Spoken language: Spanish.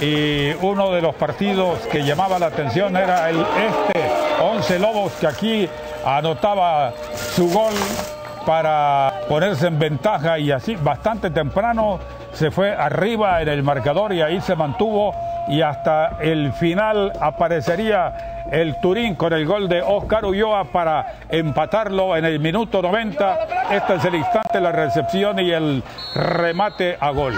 y uno de los partidos que llamaba la atención era el este 11 Lobos que aquí anotaba su gol para ponerse en ventaja y así bastante temprano se fue arriba en el marcador y ahí se mantuvo y hasta el final aparecería el Turín con el gol de Oscar Ulloa para empatarlo en el minuto 90. Este es el instante, la recepción y el remate a gol.